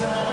sun.